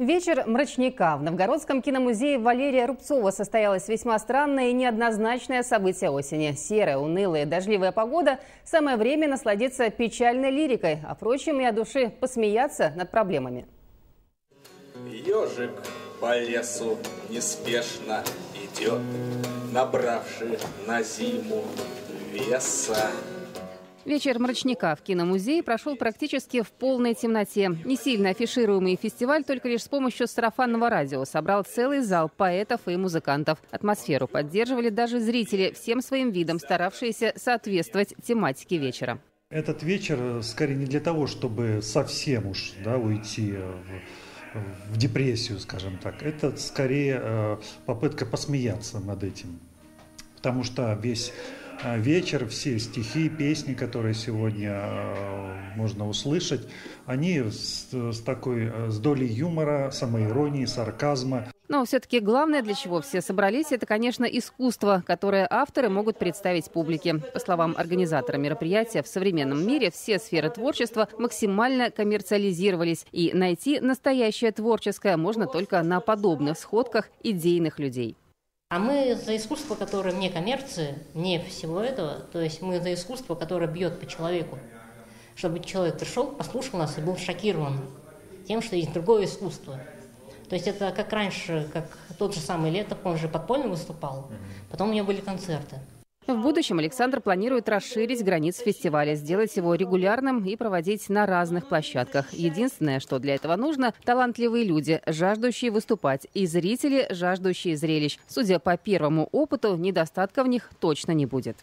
Вечер мрачника. В Новгородском киномузее Валерия Рубцова состоялось весьма странное и неоднозначное событие осени. Серая, унылая, дождливая погода. Самое время насладиться печальной лирикой, а впрочем и от души посмеяться над проблемами. Ежик по лесу неспешно идет, набравший на зиму веса. Вечер мрачника в киномузее прошел практически в полной темноте. Не сильно афишируемый фестиваль только лишь с помощью сарафанного радио собрал целый зал поэтов и музыкантов. Атмосферу поддерживали даже зрители, всем своим видом старавшиеся соответствовать тематике вечера. Этот вечер э, скорее не для того, чтобы совсем уж да, уйти в, в депрессию, скажем так. Это скорее э, попытка посмеяться над этим. Потому что весь вечер, все стихи, песни, которые сегодня а, можно услышать, они с, с такой, а, с долей юмора, самоиронии, сарказма. Но все-таки главное, для чего все собрались, это, конечно, искусство, которое авторы могут представить публике. По словам организатора мероприятия, в современном мире все сферы творчества максимально коммерциализировались, и найти настоящее творческое можно только на подобных сходках идейных людей. А мы за искусство, которое не коммерции, не всего этого, то есть мы за искусство, которое бьет по человеку. Чтобы человек пришел, послушал нас и был шокирован тем, что есть другое искусство. То есть это как раньше, как тот же самый Летов, он же подпольно выступал, потом у него были концерты. В будущем Александр планирует расширить границы фестиваля, сделать его регулярным и проводить на разных площадках. Единственное, что для этого нужно – талантливые люди, жаждущие выступать, и зрители, жаждущие зрелищ. Судя по первому опыту, недостатка в них точно не будет.